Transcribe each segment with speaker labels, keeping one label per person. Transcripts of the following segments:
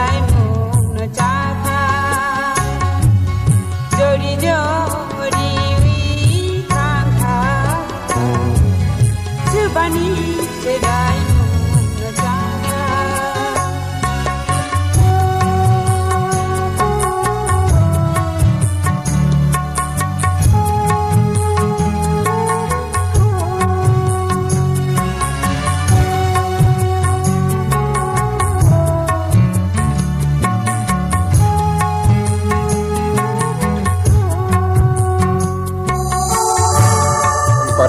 Speaker 1: time.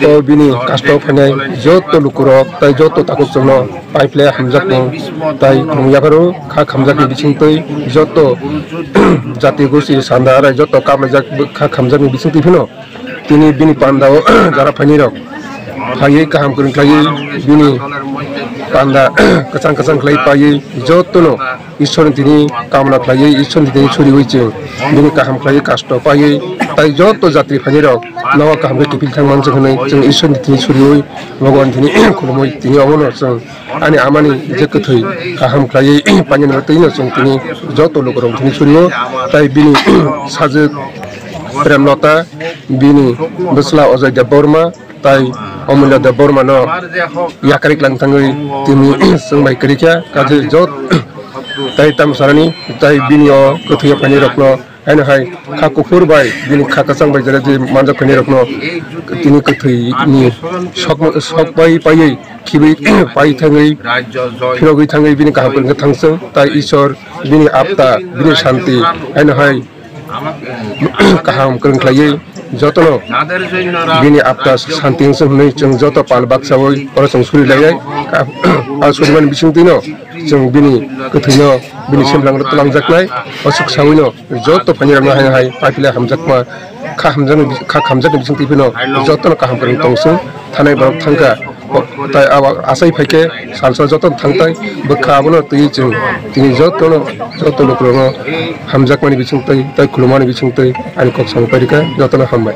Speaker 2: তেওঁ বিনি কাষ্টফেনে য'ত লোকৰক তাই য'ত তাকক জন পাই পেলাই সামজাক নহয় তাই ঘূৰিয়াবাৰো খা খামজাক নিবিচিন্তই য'ত জাতি গোষ্ঠীৰ চান্দাৰ য'ত কামজাক খা খামজাক নিবিচিন্তি ভিন তিনি বিনি পাণ্ডা যাৰা ফানিৰক ফাগি কাহাম কৰি ফাগি বিনি পাণ্ডা কেঁচা কেঁচা খাই পাগি য'ত ঈশ্বর তিনি কামনা খাইয়ে ঈশ্বর তিনি ছুরি হয়েছে দিনে কাহাম খাইয়ে কাষ্ট পাইয়ে তাই যত যাত্রী ফাইয়ে রক নওয়া কাহামকে টিপিল থাং মানুষ ওখানে যেন ঈশ্বর তিনি ছুরি হই ভগবান তিনি খুলমই তিনি অমন আছেন আনি আমানি যে কথই কাহাম খাইয়ে পাঞ্জান তিনি আছেন তিনি যত লোকর তিনি ছুরি তাই বিনি সাজে প্রেমলতা বিনি বিসলা অজয় দেব বর্মা তাই অমূল্য দেব বর্মা ন ইয়াকারিক লাংথাঙ্গই তিনি সঙ্গ বাইকারিকা কাজে যত tahi tam sarani tahi bini o kuthiya pani rakno ene hai kha kufur bai bini kha kasang bai jara je manja pani rakno tini kuthi ni sok sok bai pai kibi pai
Speaker 3: thangai phirogi
Speaker 2: thangai bini kaha kun thangsa tai ishor bini apta bini shanti ene hai kaham kung klayei যতন
Speaker 3: বিনি আপনার
Speaker 2: শান্তি হিংসা হুনে যত পাল বাক্সা ওই পড়াশোনা শুরু লাগে আর শুনবেন বিশিং দিনও जों बिनि गोथैनो बिनि सेमलां तलांजाकनाय असुख सावैनो जत फानिरामनो हाय हाय पाइपिला हामजाकमा खा हामजानो खा खामजानो बिसिंतिफिनो जतन काहाम करिं तंसुं थानाय बारक थांका তাই আবার আসাই ফাইকে সালসা যত থাংতাই বখা আবনো তুই जों তিনি যতন যত লোক হামজাকমানি বিছিংতাই তাই খুলুমানি বিছিংতাই আনি কক সাংপারিকা যতন হামবাই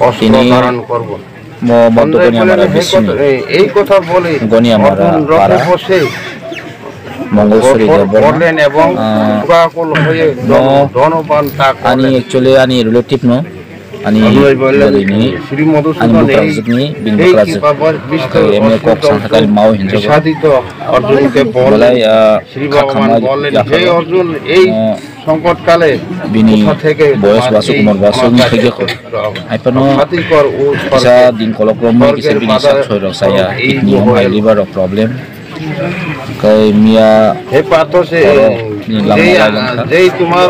Speaker 3: অস্ত্র
Speaker 4: তিনি-
Speaker 3: ধারণ করব এই কথা- বলে। বসে বললেন এবং হয়ে ধনবান তা
Speaker 4: ani
Speaker 3: করলেন।
Speaker 4: actually ani relative no ani
Speaker 3: অনুযায়ী বললেন,
Speaker 4: ini
Speaker 3: শ্রী
Speaker 4: ani
Speaker 3: মধুসূদন এই-
Speaker 4: bukrajikni bin
Speaker 3: এই
Speaker 4: bukrajik
Speaker 3: কৃপাবর বিস্তর
Speaker 4: Okay, এমনি কক
Speaker 3: সংকটকালে
Speaker 4: bini
Speaker 3: থেকে
Speaker 4: boyos kumar basu
Speaker 3: ক্ষমতা
Speaker 4: ni
Speaker 3: এসেছে?
Speaker 4: ko
Speaker 3: ও
Speaker 4: isa
Speaker 3: স্বর্গে
Speaker 4: din kolokrom mo kisa bini sa choi rok saya kidney o liver of problem kai mia
Speaker 3: হে পার্থ সে যেই তোমার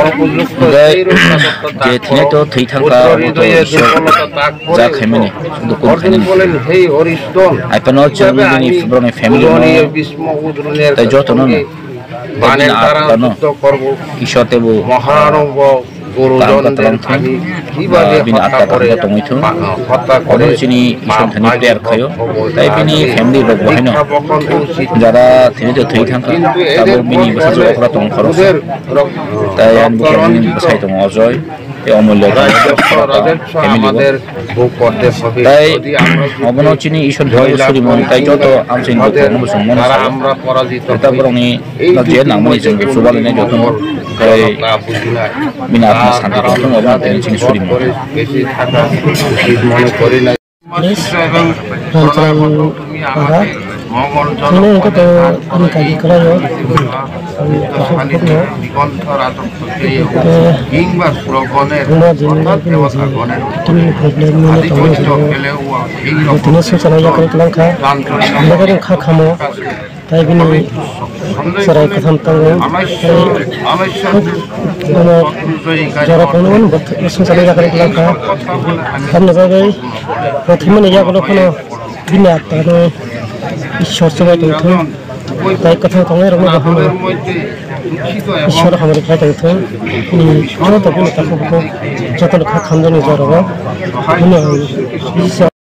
Speaker 3: অনুপযুক্ত সেই রূপকথা ত্যাগ
Speaker 4: যে থিনে
Speaker 3: করো।
Speaker 4: তো থই থাকা মতো যা খাইমেনি, দুঃখ
Speaker 3: অর্জুন
Speaker 4: খাইমেনি।
Speaker 3: বলেন হে হরিস্তন
Speaker 4: no
Speaker 3: উদরীয় ভীষ্ম উদ্রনের
Speaker 4: তাই যত নন।
Speaker 3: করে করে
Speaker 4: যারা থিনে থই থাকা
Speaker 3: কিন্তু
Speaker 4: তাবো
Speaker 3: এদের
Speaker 4: bini basa
Speaker 3: বংশে
Speaker 4: খরচ তাই আমি বসাই তং অজয় এই অমূল্য।
Speaker 3: আমাদের ভোগ করতে হবে
Speaker 4: তাই
Speaker 3: যদি
Speaker 4: চিনি ঈশ্বর
Speaker 3: জয়লাভ
Speaker 4: মন তাই যত বসুন মন
Speaker 3: আমরা পরাজিত
Speaker 4: তারপর উনি যে নামনি
Speaker 3: দুটি
Speaker 4: সুবালিনে যত। বিনা আত্মা শান্তি প্রথম অবনো তিনি সুরি মন
Speaker 3: মনে করি না। এবং মনে এটা তো আমি কাজে কৰা খামো। তাই পিনে চৰাই কথা চালি জাকৰি কিলাম খাই নাযায়। প্ৰথমে নিজা কলখনৰ দিনা তাৰ ঈশ্বর সবাই তৈরি তাই কথা তোমার রকম ঈশ্বর আমাদের খায় তৈরি যত লোক খান ধন্যবাদ